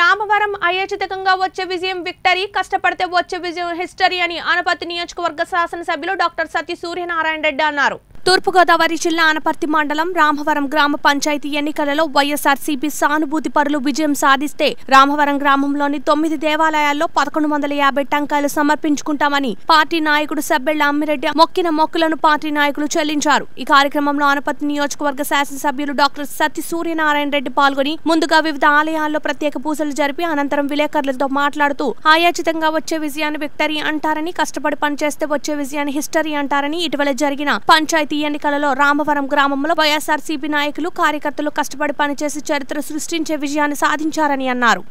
రామవరం అయోచితకంగా వచ్చే విజయం విక్టరీ కష్టపడితే వచ్చే విజయం హిస్టరీ అని ఆనపతి నియోజకవర్గ శాసనసభ్యులు డాక్టర్ సత్య సూర్యనారాయణ రెడ్డి అన్నారు. తూర్పుగోదావరి జిల్లా ఆనపర్తి మండలం రామవరం గ్రామ పంచాయతీ ఎన్నికలలో వైఎస్ఆర్సీపీ సానుభూతి పరులు విజయం సాధిస్తే రామవరం గ్రామంలోని తొమ్మిది దేవాలయాల్లో పదకొండు వందల యాభై టంకాయలు సమర్పించుకుంటామని పార్టీ నాయకుడు సబ్బెళ్ళ అమ్మిరెడ్డి మొక్కిన మొక్కులను పార్టీ నాయకులు చెల్లించారు. ఈ కార్యక్రమంలో ఆనపర్తి నియోజకవర్గ శాసనసభ్యులు డాక్టర్ సత్య సూర్యనారాయణ రెడ్డి పాల్గొని ముందుగా వివిధ ఆలయాల్లో ప్రత్యేక పూజలు జరిపి అనంతరం విలేకరులతో మాట్లాడుతూ ఆయాచితంగా వచ్చే విజయాన్ని విక్టరీ అంటారని కష్టపడి పనిచేస్తే వచ్చే విజయాన్ని హిస్టరీ అంటారని ఇటీవల జరిగిన పంచాయతీ ఎన్నికలలో రామవరం గ్రామంలో వైఎస్ఆర్సీపీ నాయకులు కార్యకర్తలు కష్టపడి పనిచేసి చరిత్ర సృష్టించే విజయాన్ని సాధించారని అన్నారు.